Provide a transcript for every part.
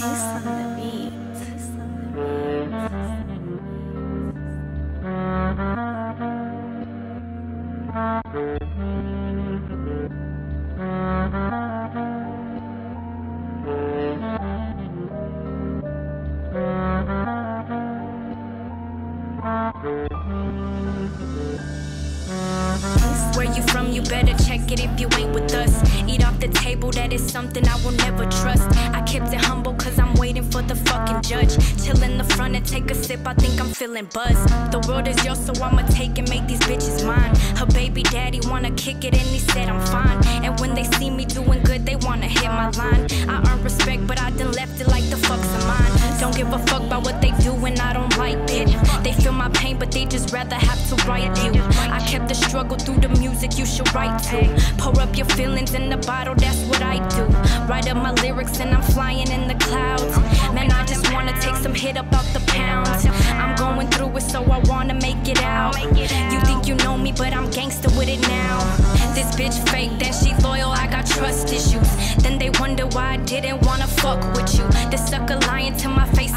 Taste uh-huh. on the beat. Taste on the Where you from, you better check it if you that is something I will never trust. I kept it humble cause I'm waiting for the fucking judge. Chill in the front and take a sip, I think I'm feeling buzzed. The world is yours, so I'ma take and make these bitches mine. Her baby daddy wanna kick it and he said I'm fine. And when they see me doing good, they wanna hit my line. I earn respect, but I done left it like the fuck's of mine. Don't give a fuck about what they just rather have to write you. I kept the struggle through the music you should write to. Pour up your feelings in the bottle, that's what I do. Write up my lyrics and I'm flying in the clouds. Man, I just wanna take some hit up off the pounds. I'm going through it, so I wanna make it out. You think you know me, but I'm gangster with it now. This bitch fake, then she loyal, I got trust issues. Then they wonder why I didn't wanna fuck with you. This sucker lying to my face,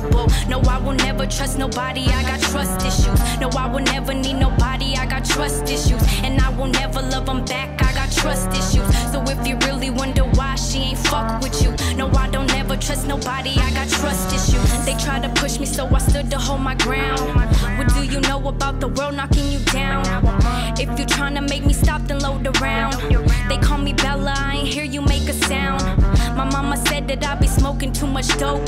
comfortable. No, I will never trust nobody, I got trust issues. No, I will never need nobody, I got trust issues. And I will never love them back, I got trust issues. So if you really wonder why she ain't fuck with you, no, I don't ever trust nobody, I got trust issues. They try to push me, so I stood to hold my ground. What do you know about the world knocking you down? If you tryna make me stop, then load around. They call me Bella, I ain't My mama said that I be smoking too much dope.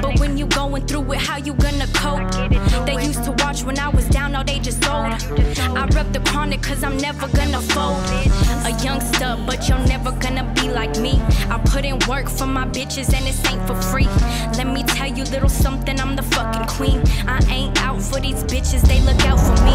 But when you going through it, how you gonna cope? They used to watch when I was down, now they just old. I rep the chronic cause I'm never gonna fold. A youngster, but you're never gonna be like me. I put in work for my bitches and this ain't for free. Let me tell you little something, I'm the fucking queen. I ain't out for these bitches, they look out for me.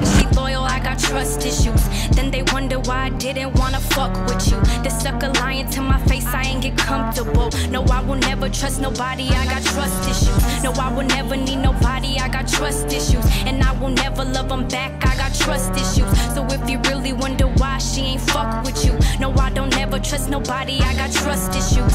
She loyal, I got trust issues. Then they wonder why I didn't wanna fuck with you. This a lying to my face, I ain't get comfortable. No, I will never trust nobody, I got trust issues. No, I will never need nobody, I got trust issues. And I will never love them back, I got trust issues. So if you really wonder why she ain't fuck with you, no, I don't ever trust nobody, I got trust issues.